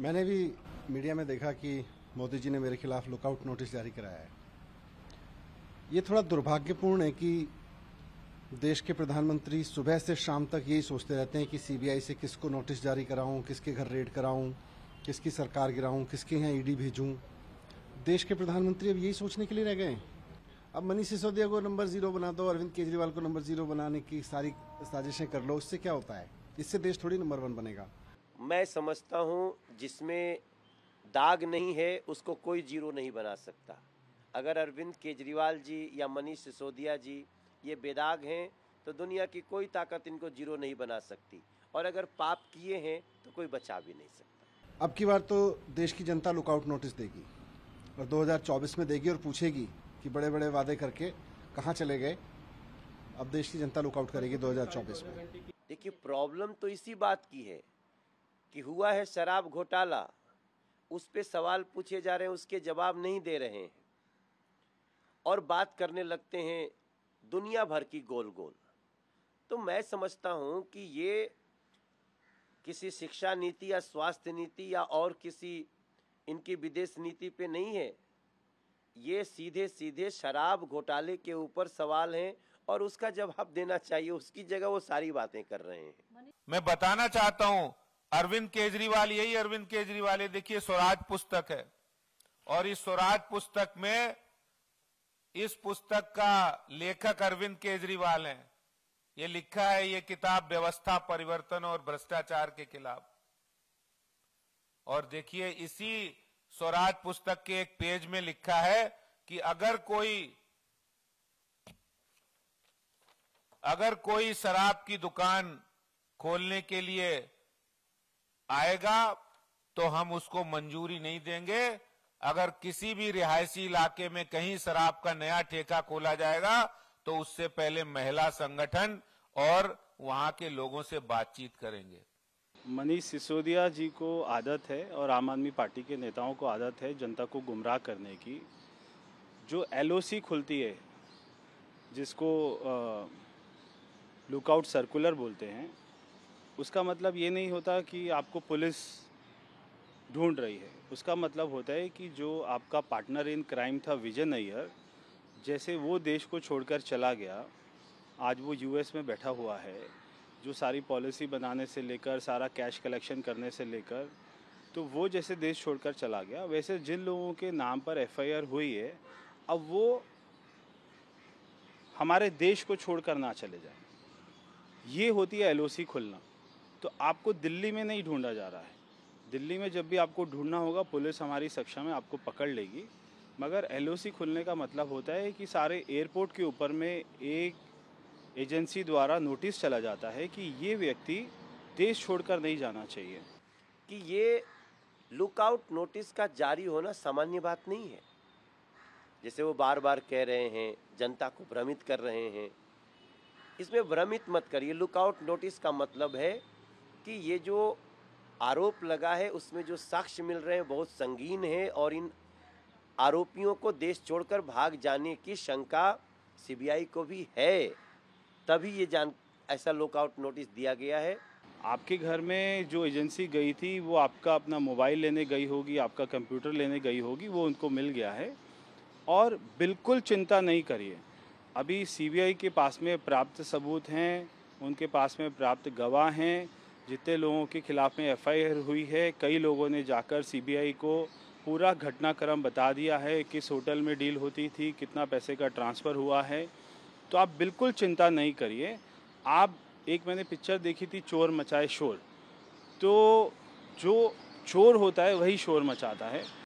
मैंने भी मीडिया में देखा कि मोदी जी ने मेरे खिलाफ लुकआउट नोटिस जारी कराया है। ये थोड़ा दुर्भाग्यपूर्ण है कि देश के प्रधानमंत्री सुबह से शाम तक यही सोचते रहते हैं कि सीबीआई से किसको नोटिस जारी कराऊं, किसके घर रेड कराऊं, किसकी सरकार गिराऊं, किसके यहाँ ईडी भेजूं। देश के प्रधानमंत्री अब यही सोचने के लिए रह गए अब मनीष सिसोदिया को नंबर ज़ीरो बना दो, अरविंद केजरीवाल को नंबर ज़ीरो बनाने की सारी साजिशें कर लो उससे क्या होता है? इससे देश थोड़ी नंबर वन बनेगा। मैं समझता हूँ जिसमें दाग नहीं है उसको कोई ज़ीरो नहीं बना सकता। अगर अरविंद केजरीवाल जी या मनीष सिसोदिया जी ये बेदाग हैं तो दुनिया की कोई ताकत इनको ज़ीरो नहीं बना सकती। और अगर पाप किए हैं तो कोई बचा भी नहीं सकता। अब की बार तो देश की जनता लुकआउट नोटिस देगी और 2024 में देगी और पूछेगी कि बड़े बड़े वादे करके कहाँ चले गए। अब देश की जनता लुकआउट करेगी 2024 में। देखिए प्रॉब्लम तो इसी बात की है कि हुआ है शराब घोटाला। उस पे सवाल पूछे जा रहे हैं, उसके जवाब नहीं दे रहे हैं। और बात करने लगते हैं दुनिया भर की गोल गोल तो मैं समझता हूँ कि ये किसी शिक्षा नीति या स्वास्थ्य नीति या और किसी इनकी विदेश नीति पे नहीं है। ये सीधे सीधे शराब घोटाले के ऊपर सवाल हैं और उसका जवाब देना चाहिए। उसकी जगह वो सारी बातें कर रहे हैं। मैं बताना चाहता हूँ अरविंद केजरीवाल, यही अरविंद केजरीवाल देखिए, स्वराज पुस्तक है। और इस स्वराज पुस्तक में, इस पुस्तक का लेखक अरविंद केजरीवाल हैं। ये लिखा है, ये किताब व्यवस्था, परिवर्तन और भ्रष्टाचार के खिलाफ। और देखिए, इसी स्वराज पुस्तक के एक पेज में लिखा है कि अगर कोई अगर कोई शराब की दुकान खोलने के लिए आएगा तो हम उसको मंजूरी नहीं देंगे। अगर किसी भी रिहायशी इलाके में कहीं शराब का नया ठेका खोला जाएगा तो उससे पहले महिला संगठन और वहाँ के लोगों से बातचीत करेंगे। मनीष सिसोदिया जी को आदत है और आम आदमी पार्टी के नेताओं को आदत है जनता को गुमराह करने की। जो एलओसी खुलती है, जिसको लुकआउट सर्कुलर बोलते हैं उसका मतलब ये नहीं होता कि आपको पुलिस ढूंढ रही है। उसका मतलब होता है कि जो आपका पार्टनर इन क्राइम था विजय नैयर, जैसे वो देश को छोड़कर चला गया, आज वो यूएस में बैठा हुआ है, जो सारी पॉलिसी बनाने से लेकर, सारा कैश कलेक्शन करने से लेकर तो वो जैसे देश छोड़कर चला गया। वैसे जिन लोगों के नाम पर एफआईआर हुई है, अब वो हमारे देश को छोड़कर ना चले जाए। ये होती है एलओसी खुलना। तो आपको दिल्ली में नहीं ढूंढा जा रहा है। दिल्ली में जब भी आपको ढूंढना होगा, पुलिस हमारी सक्षा में आपको पकड़ लेगी। मगर एलओसी खुलने का मतलब होता है कि सारे एयरपोर्ट के ऊपर में एक एजेंसी द्वारा नोटिस चला जाता है कि ये व्यक्ति देश छोड़कर नहीं जाना चाहिए। कि ये लुकआउट नोटिस का जारी होना सामान्य बात नहीं है। जैसे वो बार बार कह रहे हैं, जनता को भ्रमित कर रहे हैं। इसमें भ्रमित मत करिए। लुकआउट नोटिस का मतलब है कि ये जो आरोप लगा है, उसमें जो साक्ष्य मिल रहे हैं, बहुत संगीन है और इन आरोपियों को देश छोड़कर भाग जाने की शंका सीबीआई को भी है, तभी ये जान, ऐसा लुकआउट नोटिस दिया गया है। आपके घर में जो एजेंसी गई थी, वो आपका अपना मोबाइल लेने गई होगी, आपका कंप्यूटर लेने गई होगी, वो उनको मिल गया है। और बिल्कुल चिंता नहीं करिए। अभी सीबीआई के पास में प्राप्त सबूत हैं, उनके पास में प्राप्त गवाह हैं जितने लोगों के खिलाफ में एफआईआर हुई है, कई लोगों ने जाकर सीबीआई को पूरा घटनाक्रम बता दिया है किस होटल में डील होती थी, कितना पैसे का ट्रांसफ़र हुआ है। तो आप बिल्कुल चिंता नहीं करिए। आप, एक मैंने पिक्चर देखी थी, चोर मचाए शोर। तो जो चोर होता है, वही शोर मचाता है।